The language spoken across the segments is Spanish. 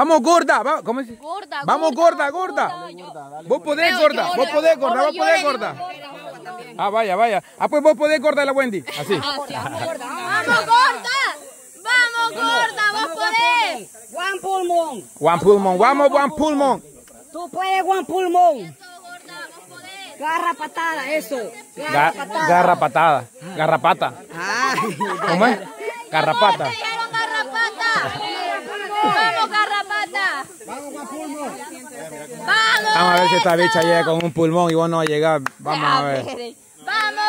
Vamos, gorda. Va, ¿Cómo es? Gorda, Vamos, gorda, gorda. Vos podés, gorda. Vos podés, gorda. Vos podés, gorda. Ah, vaya, vaya. Ah, pues vos podés, gorda, la Wendy. Así. ¡Vamos, gorda! ¡Vamos, gorda! ¡Vos podés! Juan Pulmón. One pulmón. Vamos, one pulmón. Tú puedes, Juan Pulmón. Eso, gorda, vos podés. Garra patada, eso. Ga- Garra patada. garra patada. Garrapata. ¿Cómo es? Garrapata. ¿Te dijeron garrapata? ¡Vamos, garrapata! ¡Vamos! Vamos a ver si esta bicha llega con un pulmón y vos no vas a llegar. Vamos a ver. ¡Vamos!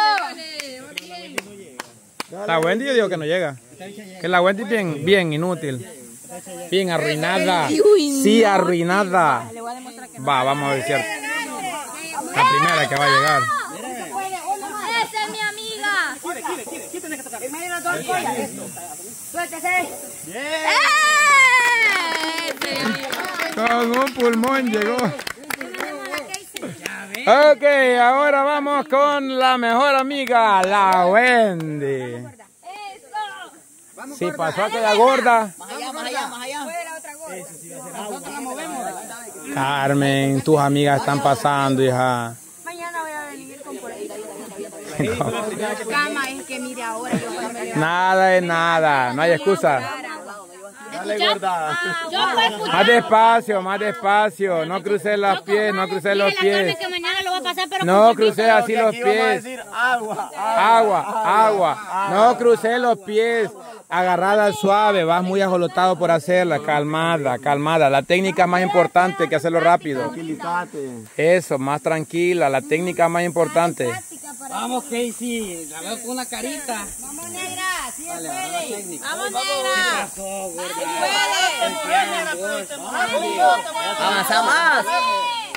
La Wendy yo digo que no llega. Que la Wendy es bien, bien inútil. Bien arruinada. Sí, arruinada. Va, vamos a ver si la primera que va a llegar. ¡Esa es mi amiga! Suéltese. ¡Eh! Con un pulmón llegó. Ok, ahora vamos con la mejor amiga, la Wendy. Si pasó aquella gorda. Carmen, tus amigas están pasando, hija. Mañana voy a venir con por ahí. Cama, es que mire ahora Nada es nada, no hay excusa. Yo escuchar. Más despacio, más despacio. No crucé los pies, no crucé los pies. que mañana lo va a pasar, pero No crucé así los pies. Agua, agua. No crucé los pies. Agarrada suave, vas muy ajolotado por hacerla. Calmada, calmada. La técnica más importante que hacerlo rápido. Eso, más tranquila. La técnica más importante. Vamos, Casey. La veo con una carita. Vamos, negra, sí puede. Vamos, negra. Avanza más.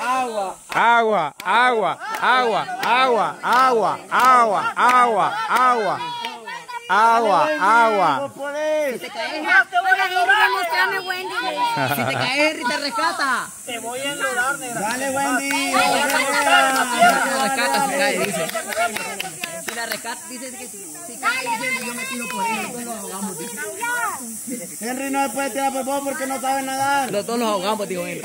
Agua, agua, agua, agua, agua, agua, agua, agua. Agua, agua. Si te caes, Henry te rescata. Te voy a enlodar, Dale, Wendy. rescata si cae, dice. Si la rescata, dice que si, si cae, dice, yo me tiro por él. Los ahogamos, dice. Henry no se puede tirar por vos porque no sabe nadar. Los dos los ahogamos, dijo Henry.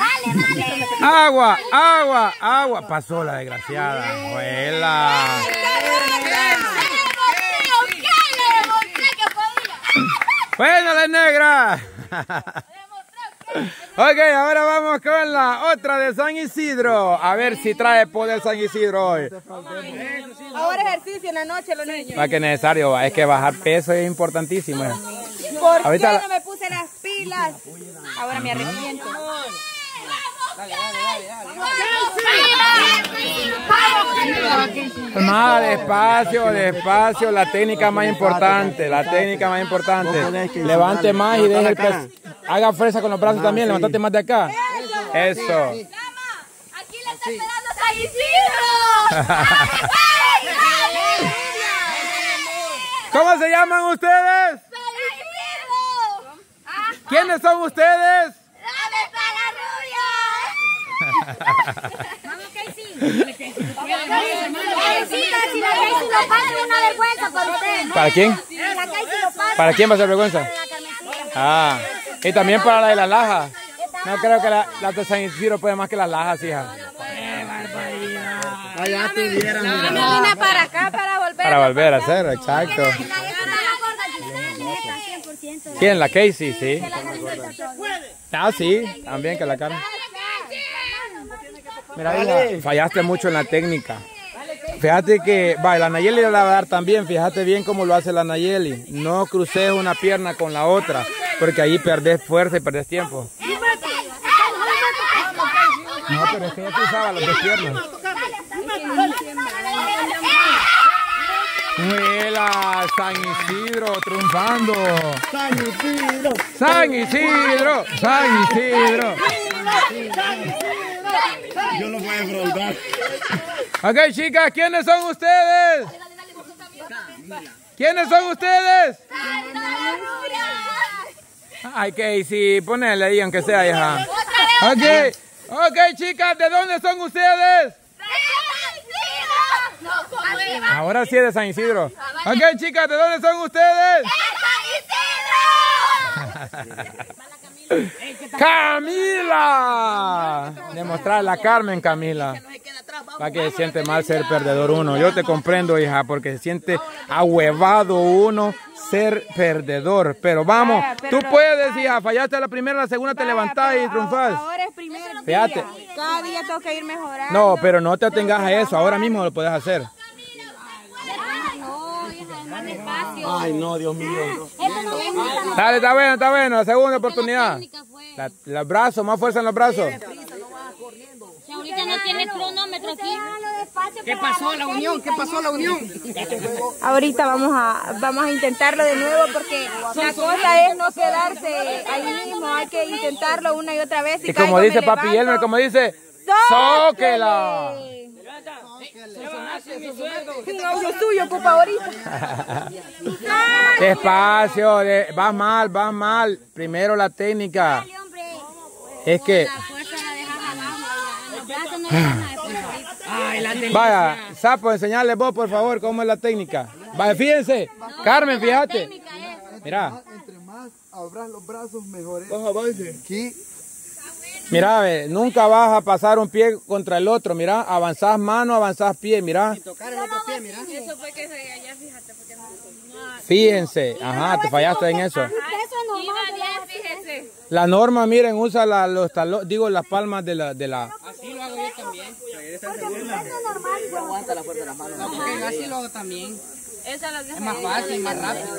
Agua, agua, agua. Pasó la desgraciada. Abuela. Bueno, la negra. Ok, ahora vamos con la otra de San Isidro. A ver si trae poder San Isidro hoy. Ahora ejercicio en la noche, los niños. Es que es necesario, es que bajar peso es importantísimo. ¿Por Ahorita qué no me puse las pilas? Ahora me arrepiento. Calmada, despacio, despacio, la técnica más importante, la técnica más importante. Levante más y deje el peso. Haga fuerza con los brazos también, levantate más de acá. Eso. Aquí le está esperando San Isidro. ¿Cómo se llaman ustedes? ¡San Isidro! ¿Quiénes son ustedes? ¡Dame para la rubia! La para usted. ¿Para quién? La ¿Para quién va a ser vergüenza? la. Ah, y también para la de las lajas. No creo que la, la de San Isidro puede más que las lajas, hija. Allá tuvieran. Dame una para acá para volver. Para volver a hacer, exacto. La que está más gorda que usted, neta, 100%. ¿Quién? La Casey, sí. Ah, sí, también que la cara. Mira, fallaste mucho en la técnica. Fíjate que, va, la Nayeli la va a dar también, fíjate bien cómo lo hace la Nayeli. No cruces una pierna con la otra, porque ahí perdés fuerza y perdés tiempo. No, pero es que ya cruzaba las dos piernas. Muela, San Isidro triunfando. San Isidro. San Isidro, San Isidro. Yo lo voy a afrontar. Ok, chicas, ¿quiénes son ustedes? ¿Quiénes son ustedes? Ay, Casey, ponele ahí aunque sea, hija. Ok, ok, chicas, ¿de dónde son ustedes? Ahora sí es de San Isidro. Ok, chicas, ¿de dónde son ustedes? Camila. Demostrarle a Carmen, Camila. Para que se siente mal ser perdedor uno. Yo te comprendo, hija, porque se siente ahuevado uno ser perdedor. Pero vamos, tú puedes, hija. Fallaste la primera, la segunda te levantás y triunfás. Ahora es primer Fíjate. día. Cada día tengo que ir mejorando. No, pero no te atengas a eso. Ahora mismo lo puedes hacer. Ay, no, Dios mío. Dale, está bueno, está bueno. La segunda oportunidad. fue. La- los brazos, más fuerza en los brazos. Si ahorita no tiene cronómetro aquí. ¿Qué pasó la unión? ¿Qué pasó la unión? Ahorita vamos a vamos a intentarlo de nuevo porque la cosa es no quedarse ahí mismo, hay que intentarlo una y otra vez. Y como caigo, dice Papi. Elmer, como dice, ¡Zóquela! Un audio suyo, ocupa ahorita. Despacio, de- vas mal, vas mal. Primero la técnica. Es que, vaya, Sapo, enseñarle vos, por favor, cómo es la técnica. Vaya, fíjense. Carmen, fíjate. Mira, Entre más abras los brazos, mejor es. Aquí. Mira, ve, nunca vas a pasar un pie contra el otro. Mira, avanzás mano, avanzás pie, mira. Tocar el otro pie, mira. Fíjense, ajá, te fallaste en eso. Eso es normal. fíjese. La norma, miren, usa la- los talo- digo, las palmas de la, de la, Así lo hago yo también. Aguanta la fuerza de las manos. No, porque yo así lo hago también. Es más fácil, más rápido.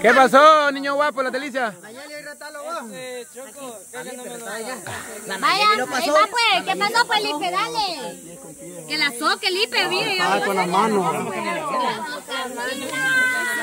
¿Qué pasó, niño guapo, la delicia? Vaya, ahí va pues. ¿Qué pasó pues, Lipe? Dale. Que la soque, Lipe, mire. Ah, con las manos.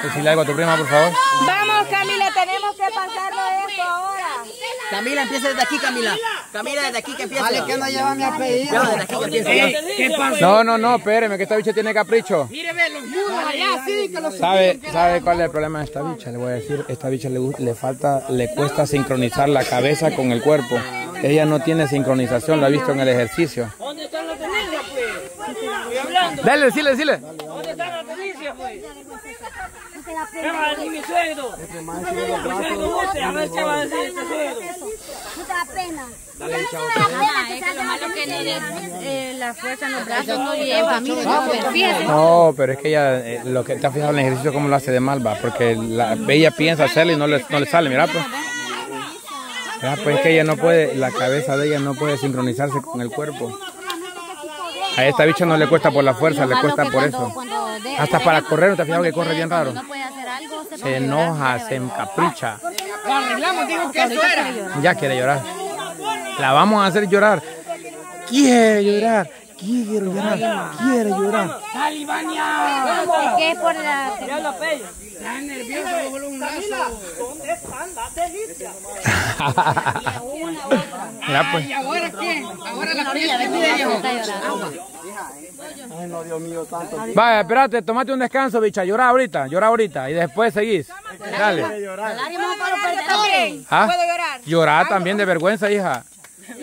Decirle algo a tu prima, por favor. Vamos, Camila, tenemos que pasarlo esto ahora. Camila, empieza desde aquí, Camila. Camila, desde aquí que empieza. Dale, que no lleva mi apellido. Ya, desde aquí que empieza. ¿Qué pasó? No, no, no, espéreme, que esta bicha tiene capricho. Mire, ve, los muros allá, sí, que los... ¿Sabe, ¿Sabe cuál es el problema de esta bicha? Le voy a decir, esta bicha le, le falta, le cuesta sincronizar la cabeza con el cuerpo. Ella no tiene sincronización, lo ha visto en el ejercicio. ¿Dónde están las delicias, pues? Estoy hablando. Dale, decile, decile. ¿Dónde están las delicias, pues? ¿Qué va a decir mi suegro? Mi suegro este, a ver qué va a decir este suegro. Da pena. Lo malo que no eh, la fuerza en los brazos no lleva. No, pero es que ella, eh, lo que está fijado en el ejercicio, cómo lo hace de mal, va. Porque la, ella piensa hacerlo y no le, no le sale, mira, pues. Mira, pues es que ella no puede, la cabeza de ella no puede sincronizarse con el cuerpo. A esta bicha no le cuesta por la fuerza, le cuesta por eso. Hasta para correr, ¿no te has fijado que corre bien raro? Se enoja, se encapricha. Lo arreglamos, dijo que eso era. Ya quiere llorar. La vamos a hacer llorar. Quiere llorar. Quiere llorar. Quiere llorar. ¡Talibania! ¿Qué es por la... Mira la pella. Está nervioso, un. ¿Dónde están las delicias? Mira pues. ¿Y ahora qué? Ahora la de viejo. Ay, no, Dios mío, tanto. Vaya, espérate, tomate un descanso, bicha. Llora ahorita, llora ahorita. Y después seguís. Dale. ¿Ah? ¿Puedo llorar? Llorar también de vergüenza, hija.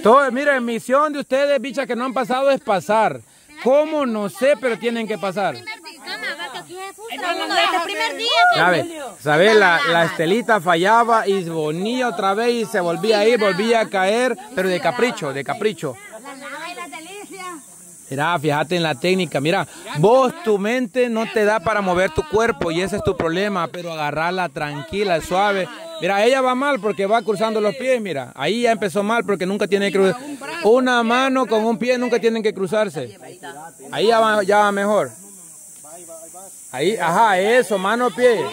Todo, mire, misión de ustedes, bicha, que no han pasado es pasar. ¿Cómo? No sé, pero tienen que pasar. Este primer día. ¿Sabes? ¿Sabes? La, la estelita fallaba y volvía otra vez y se volvía a ir, volvía a caer, pero de capricho, de capricho. Mira, fíjate en la técnica, mira, vos tu mente no te da para mover tu cuerpo y ese es tu problema, pero agarrarla tranquila, suave. Mira, ella va mal porque va cruzando los pies, mira, ahí ya empezó mal porque nunca tiene que cruzar. Una mano con un pie nunca tienen que cruzarse. Ahí ya va, ya va mejor. Ahí, ajá, eso, mano, pie.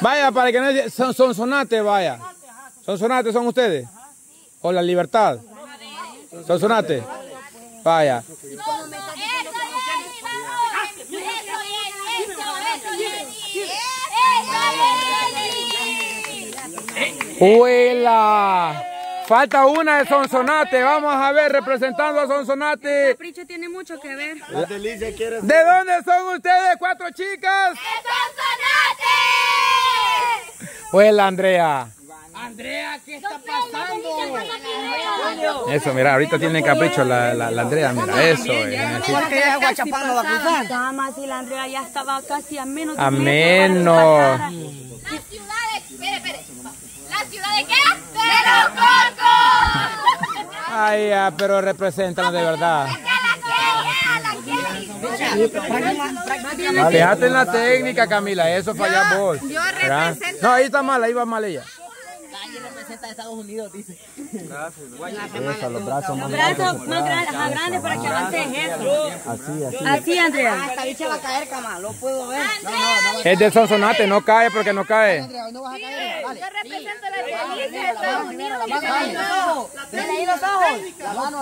Vaya, para que no son, son sonate, vaya. Son sonate, son ustedes. O la libertad. Son sonate. Vaya. ¡Huela! Falta una de Sonsonate. Vamos a ver, representando a Sonsonate. Capricho tiene mucho que ver. La delicia quiere ¿De dónde son ustedes, cuatro chicas? Huela, Andrea. Andrea, ¿qué está pasando? Eso, mira, ahorita tiene capricho la, la, la Andrea, mira, eso. eh. Porque ella Guachapán no va a cruzar. Dama, si la Andrea ya estaba casi a menos A menos. La ciudad de... Espere, espere. ¿La ciudad de qué? ¡De los! Ay, ya, pero representan de verdad. Fíjate en la técnica, Camila, eso falla vos. yo ¿verdad? No, ahí está mal, ahí va mal ella. A Estados Unidos, dice. Eso, los brazos más Brazos más grandes, más grandes para que avance eso. Así, así. Así, Andrea. Esta bicha va a caer, cama, lo puedo ver. Es de Sonsonate, no cae porque no cae. Andrea, no vas a caer. Yo represento la de Estados Unidos. Los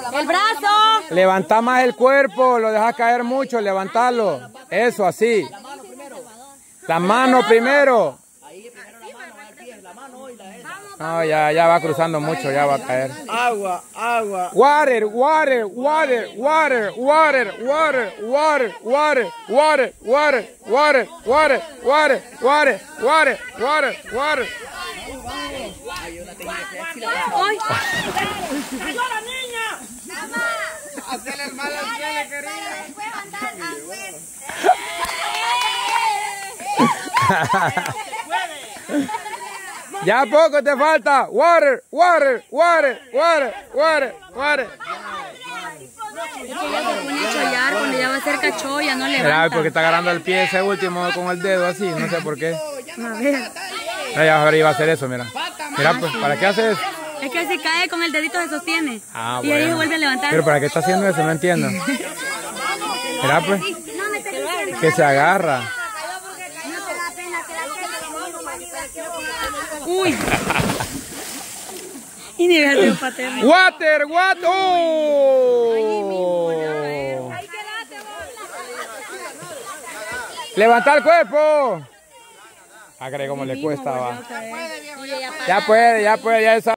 los. El brazo. Levanta más el cuerpo, lo dejas caer mucho, levantarlo. Eso, así. La mano primero. No, ya, ya va cruzando mucho, ya va a caer. Agua, agua. Water, water, water, water, water, water, water, water, water, water, water, water, water, water, water, water, water. Ay, Hacerle el mal al que le quería. Ya poco te falta. Water, water, water, water, water, water. es que ya se pone a chollar cuando ya va a ser cachoya, no Mira, levanta. porque está agarrando el pie ese último con el dedo así, no sé por qué. A ver. Mira, ahora iba a hacer eso, mira. Mira, pues, ¿para qué haces? Es que si cae con el dedito se sostiene. Ah, y ahí bueno. vuelve a levantar. Pero ¿para qué está haciendo eso? No entiendo. Mira, pues, que se agarra. Uy. y ni un paterno. Water, water. ¡Oh! Levanta el cuerpo. Ah, cree cómo le cuesta, va. Ya puede, ya puede, ya esa.